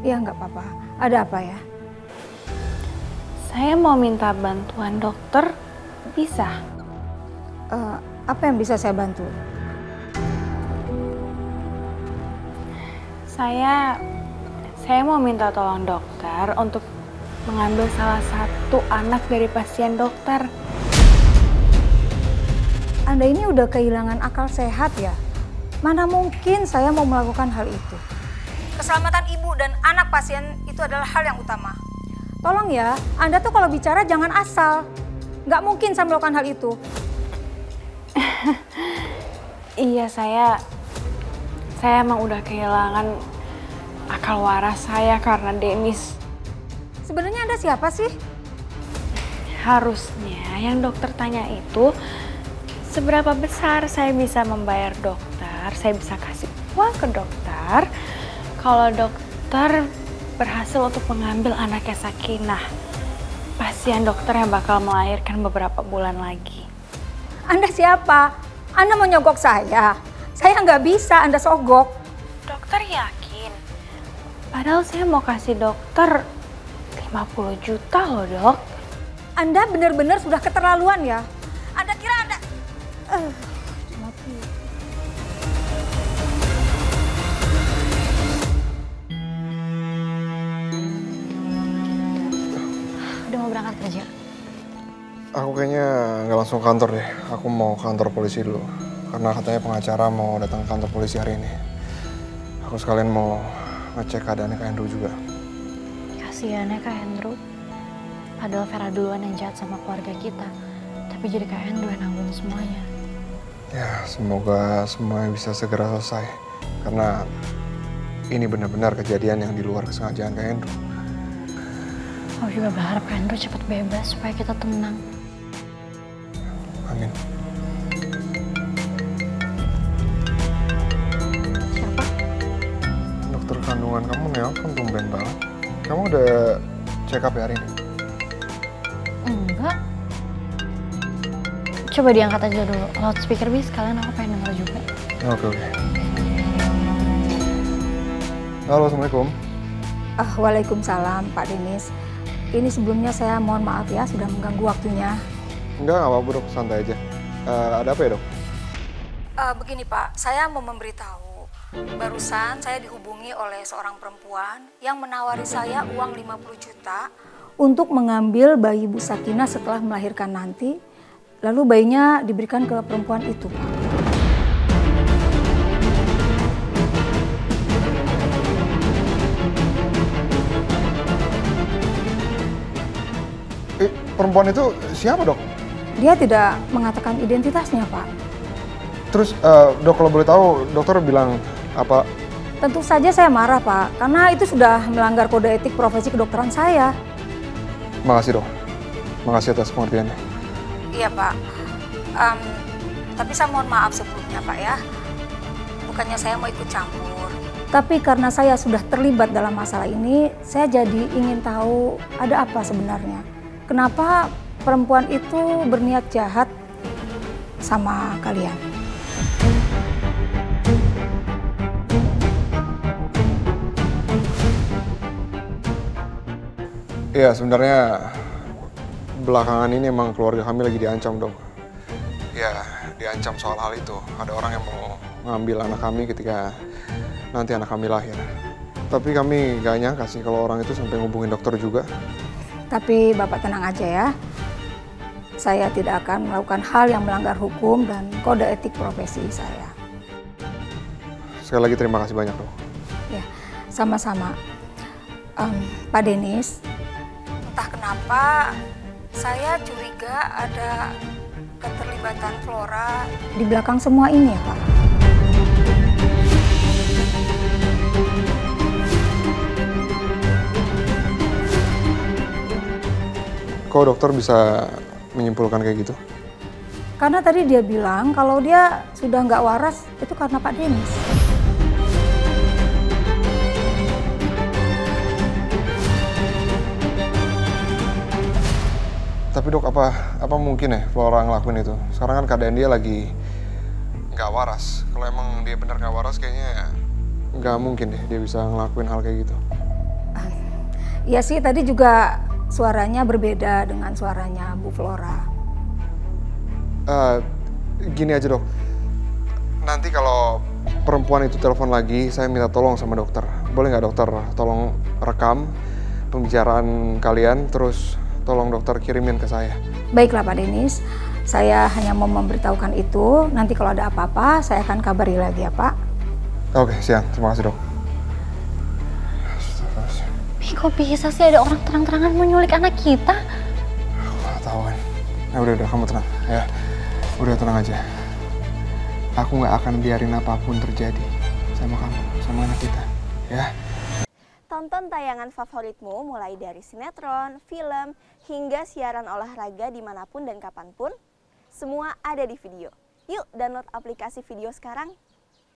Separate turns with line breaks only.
Iya nggak apa-apa. Ada apa ya?
Saya mau minta bantuan dokter, bisa?
Eh, apa yang bisa saya bantu?
Saya saya mau minta tolong dokter untuk mengambil salah satu anak dari pasien dokter.
Anda ini udah kehilangan akal sehat ya? Mana mungkin saya mau melakukan hal itu? Keselamatan ibu dan anak pasien itu adalah hal yang utama. Tolong ya, Anda tuh kalau bicara jangan asal. Nggak mungkin saya melakukan hal itu.
Iya, saya saya emang udah kehilangan akal waras saya karena Denis.
Sebenarnya Anda siapa sih?
Harusnya yang dokter tanya itu seberapa besar saya bisa membayar dokter, saya bisa kasih uang ke dokter kalau dokter berhasil untuk mengambil anaknya Sakinah. Pasien dokter yang bakal melahirkan beberapa bulan lagi.
Anda siapa? Anda mau nyogok saya? Saya nggak bisa Anda sogok.
Dokter yakin? Padahal saya mau kasih dokter 50 juta loh dok.
Anda benar-benar sudah keterlaluan ya. Anda kira Anda... Uh,
kerja?
Aku kayaknya nggak langsung ke kantor deh. Aku mau ke kantor polisi dulu. Karena katanya pengacara mau datang ke kantor polisi hari ini. Aku sekalian mau ngecek keadaannya Kak Andrew juga.
Kasiannya Kak Hendro. Padahal Vera duluan yang jahat sama keluarga kita. Tapi jadi Kak Hendro yang nanggung semuanya.
Ya, semoga semuanya bisa segera selesai. Karena ini benar-benar kejadian yang di luar kesengajaan Kak Andrew.
Aku juga berharap Hendro cepat bebas supaya kita tenang.
Amin.
Siapa?
Dokter kandungan kamu nelpon tumben banget. Kamu udah check up ya hari ini?
Enggak. Coba diangkat aja dulu. Loudspeaker bis, sekalian aku pengen denger juga.
Oke, oke. Halo, Assalamualaikum.
Ah, Waalaikumsalam Pak Denis. Ini sebelumnya saya mohon maaf ya sudah mengganggu waktunya.
Enggak, nggak apa-apa dok, santai aja. Eh, ada apa ya dok?
Eh, begini Pak, saya mau memberitahu. Barusan saya dihubungi oleh seorang perempuan yang menawari saya uang 50 juta untuk mengambil bayi Bu Sakinah setelah melahirkan nanti. Lalu bayinya diberikan ke perempuan itu, Pak.
Perempuan itu siapa dok?
Dia tidak mengatakan identitasnya, Pak.
Terus eh, dok kalau boleh tahu, dokter bilang apa?
Tentu saja saya marah, Pak, karena itu sudah melanggar kode etik profesi kedokteran saya.
Makasih dok, makasih atas pengertiannya.
Iya, Pak. Em, tapi saya mohon maaf sebelumnya, Pak ya. Bukannya saya mau ikut campur. Tapi karena saya sudah terlibat dalam masalah ini, saya jadi ingin tahu ada apa sebenarnya. Kenapa perempuan itu berniat jahat sama kalian?
Iya sebenarnya belakangan ini emang keluarga kami lagi diancam dok. Ya diancam soal hal itu. Ada orang yang mau ngambil anak kami ketika nanti anak kami lahir. Tapi kami gak nyangka sih kalau orang itu sampai ngubungin dokter juga.
Tapi Bapak tenang aja ya. Saya tidak akan melakukan hal yang melanggar hukum dan kode etik profesi saya.
Sekali lagi terima kasih banyak dok.
Ya, sama-sama. Em, Pak Denis, entah kenapa saya curiga ada keterlibatan Flora di belakang semua ini ya Pak.
Kok dokter bisa menyimpulkan kayak gitu?
Karena tadi dia bilang kalau dia sudah nggak waras itu karena Pak Denis.
Tapi dok apa apa mungkin ya Flora ngelakuin itu? Sekarang kan keadaan dia lagi nggak waras. Kalau emang dia benar nggak waras kayaknya nggak mungkin deh dia bisa ngelakuin hal kayak gitu.
ya sih tadi juga suaranya berbeda dengan suaranya Bu Flora.
Uh, gini aja dok, nanti kalau perempuan itu telepon lagi, saya minta tolong sama dokter. Boleh nggak dokter tolong rekam pembicaraan kalian, terus tolong dokter kirimin ke saya.
Baiklah Pak Denis, saya hanya mau memberitahukan itu. Nanti kalau ada apa-apa, saya akan kabari lagi ya Pak.
Oke, siang. Terima kasih dok.
Kok bisa sih ada orang terang-terangan menyulik anak kita?
Aku gak tahu kan. Ya udah, udah, kamu tenang. Ya, udah tenang aja. Aku nggak akan biarin apa pun terjadi sama kamu, sama anak kita. Ya.
Tonton tayangan favoritmu mulai dari sinetron, film, hingga siaran olahraga di mana pun dan kapan pun. Semua ada di video. Yuk download aplikasi video sekarang.